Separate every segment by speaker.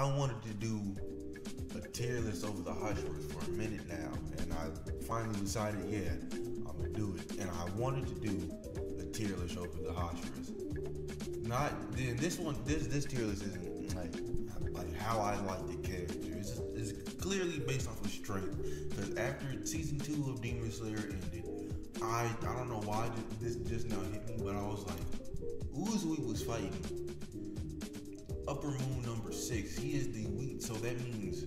Speaker 1: I wanted to do a tier list over the Hashiras for a minute now, and I finally decided, yeah, I'm gonna do it. And I wanted to do a tier list over the Hashiras. Not then this one, this this tier list isn't like like how I like the character. It's, it's clearly based off of strength. Because after season two of Demon Slayer ended, I I don't know why this just now hit me, but I was like, Uzui was fighting Upper Moon number six. He is the weak, so that means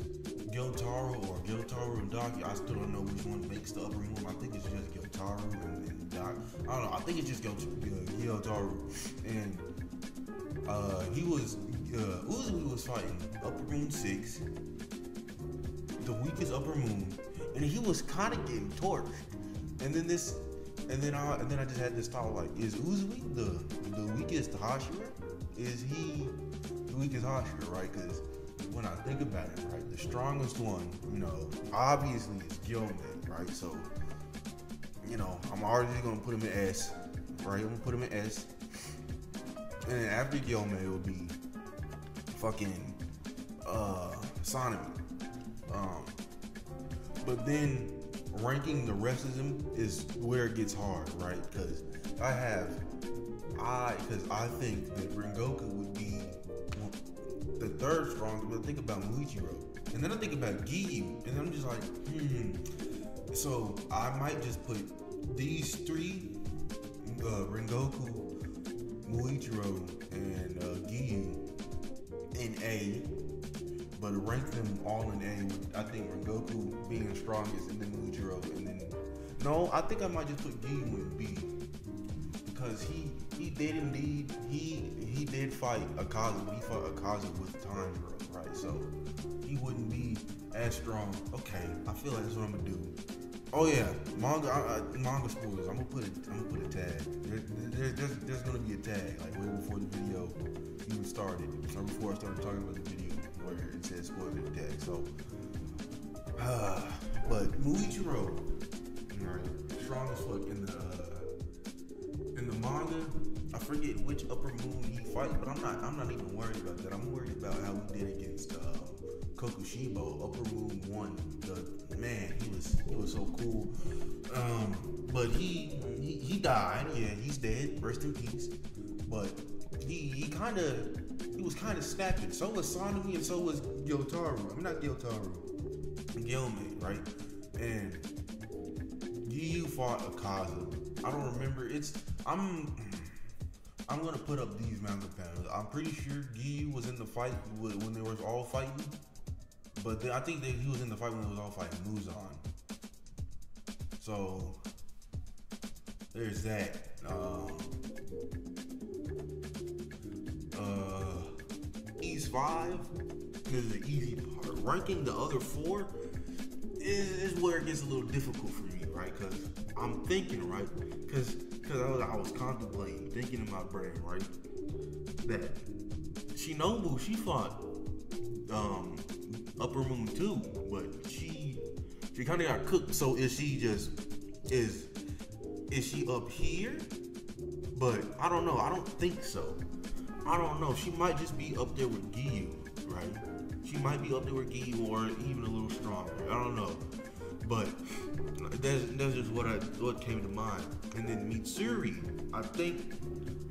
Speaker 1: Gyotaro or Gyotaro and Daki. I still don't know which one makes the Upper Moon. I think it's just Gyotaro and, and Daki. I don't know. I think it's just Gyotaro. And uh, he was, uh, Uzui was fighting Upper Moon six, the weakest Upper Moon, and he was kind of getting torched. And then this, and then I, and then I just had this thought like, is Uzui the the weakest Hashira? Is he the weakest Hashira, right? Because when I think about it, right, the strongest one, you know, obviously is Gilman, right? So, you know, I'm already gonna put him in S, right? I'm gonna put him in S. And then after Gilman, it will be fucking uh Sanemi. Um, but then ranking the rest of them is where it gets hard, right? Because I have, I, because I think that Rengoku would be the third strongest, but I think about Muichiro. And then I think about Giyu, and I'm just like, hmm. So I might just put these three, uh, Rengoku, Muichiro, and uh, Giyu in A, but rank them all in A. I think Rengoku being strongest, and then Muichiro, and then no, I think I might just put Giyu in B because he he did indeed he he did fight Akaza, he fought Akaza with Tanjiro, right? So he wouldn't be as strong. Okay, I feel like that's what I'm gonna do. Oh yeah, manga uh, manga spoilers. I'm gonna put. I'm gonna put a tag. There, there, there's, there's gonna be a tag like way before the video even started, or before I started talking about the video where it says spoiler tag. So, uh, but Muichiro, right, strong as fuck in the uh, forget which upper moon he fight, but I'm not. I'm not even worried about that. I'm worried about how he did against uh, Kokushibo. Upper moon one. The man, he was he was so cool. Um, but he, he he died. Yeah, he's dead. Rest in peace. But he he kind of he was kind of snapping. So was Sanemi and so was Gyotaro. I mean not Gyotaro. Gilman, right? And Giyu fought Akaza. I don't remember. It's I'm I'm gonna put up these manga panels. I'm pretty sure Giyu was in the fight when they was all fighting, but then I think that he was in the fight when they was all fighting Muzan. So there's that. Um, uh, East Five is the easy part. Ranking the other four is, is where it gets a little difficult for me, right? Because I'm thinking, right? Because because I was, I was contemplating, thinking in my brain, right? That Shinobu, she fought um, Upper Moon too, but she she kind of got cooked. So is she just is is she up here? But I don't know. I don't think so. I don't know. She might just be up there with Giyu, right? She might be up there with Giyu or even a little stronger. I don't know. But that's, that's just what I what came to mind. And then Mitsuri, I think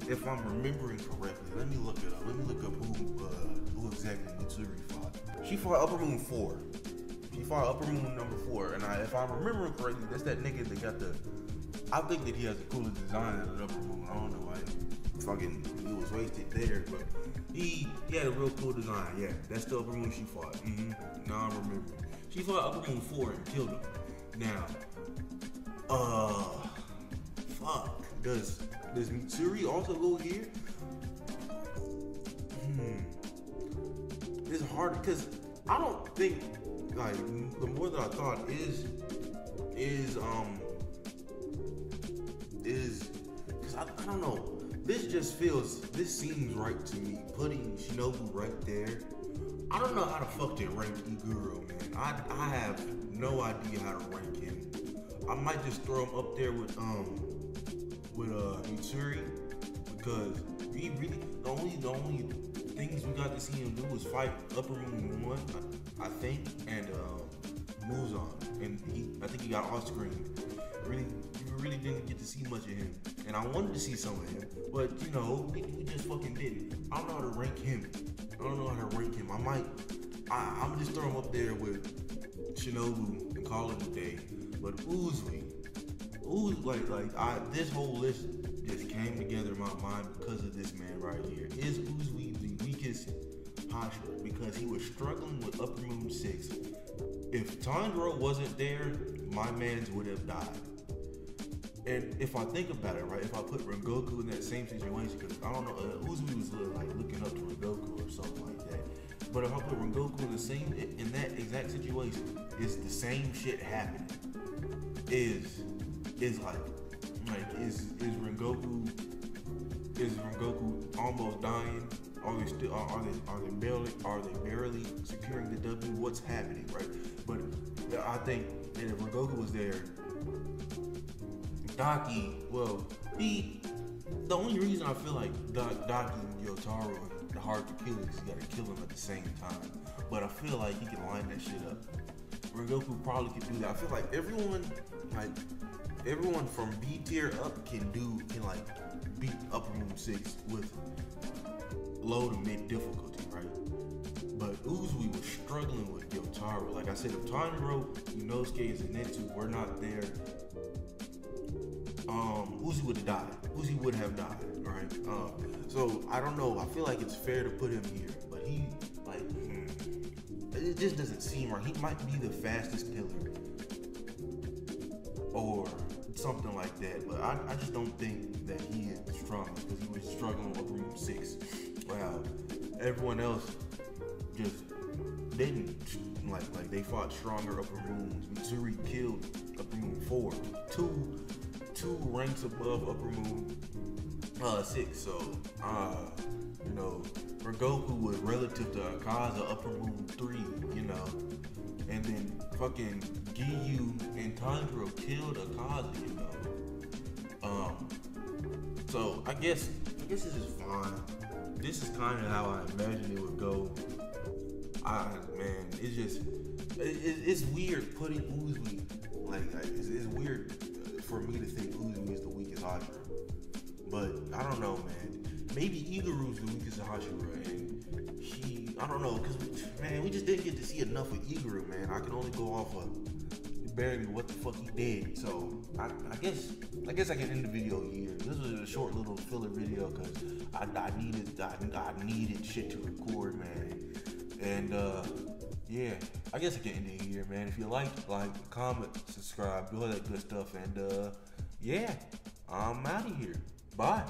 Speaker 1: if I'm remembering correctly, let me look it up. Let me look up who uh, who exactly Mitsuri fought. She fought Upper Moon four. She fought Upper Moon number four, and I, if I'm remembering correctly, that's that nigga that got the. I think that he has the coolest design out of Upper Moon. I don't know why. Fucking, he was wasted there, but he he had a real cool design. Yeah, that's the Upper Moon she fought. Mm-hmm. Now I remember. She fought Upper Moon four and killed him. Now, uh, fuck. Does does Mitsuri also go here? Hmm. It's hard because I don't think like the more that I thought is is um is because I, I don't know. This just feels this seems right to me. Putting Shinobu right there. I don't know how to fuck rank Iguro, man. I I have no idea how to rank him. I might just throw him up there with um with uh Mitsuri because he really the only the only things we got to see him do was fight Upper Moon one, I, I think, and uh, Muzan, and he, I think he got off screen. Really, we really didn't get to see much of him, and I wanted to see some of him, but you know, we, we just fucking didn't. I don't know how to rank him. I don't know how to rank him. I might, I, I'm gonna just throw him up there with Shinobu and call it a day. But Uzui, Uzui, like, like I, this whole list just came together in my mind because of this man right here. Is Uzui the weakest Hashira because he was struggling with Upper Moon 6. If Tanjiro wasn't there, my mans would have died. And if I think about it, right, if I put Rengoku in that same situation, because I don't know, uh, Uzui was uh, like looking up to Rengoku or something like that. But if I put Rengoku in the same, in that exact situation, it's the same shit happening. Is, is like, like, is, is Rengoku, is Rengoku almost dying? Are they still, are, are they, are they barely, are they barely securing the W? What's happening, right? But I think that if Rengoku was there, Daki, well, he, the only reason I feel like Daki and Yotaro are hard to kill is you gotta kill them at the same time. But I feel like he can line that shit up. Rengoku probably could do that. I feel like everyone, like, everyone from B tier up can do, can like beat Upper Moon 6 with low to mid difficulty, right? But Uzui was struggling with Yotaro. Like I said, if Tanjiro, Inosuke, and Zenitsu were not there, um, Uzui would have died. Uzui would have died, right? Um, so I don't know. I feel like it's fair to put him here, but he like it just doesn't seem right. He might be the fastest killer or something like that, but I, I just don't think that he is strong because he was struggling with room six. Wow, everyone else just didn't like like they fought stronger upper moons. Mitsuri killed upper moon four. Two two ranks above Upper Moon uh, six. So, uh, you know, Rengoku was relative to Akaza Upper Moon three. You know, and then fucking Giyu and Tanjiro killed Akaza. You know, um, so I guess I guess this is fine. This is kind of how I imagined it would go. I man, it's just it, it, it's weird putting Uzui like it's, it's weird for me to think Uzui is the weakest Hashira. But I don't know, man. Maybe Iguro's the weakest Hashira, and he, I don't know, because, man, we just didn't get to see enough of Iguru, man. I can only go off of barely what the fuck he did. So I, I, guess I guess I can end the video here. This was a short little filler video because I, I, needed I, I, needed shit to record, man. And uh, yeah, I guess I can end it here, man. If you like, like, comment, subscribe, do all that good stuff, and uh, yeah, I'm out of here. Bye.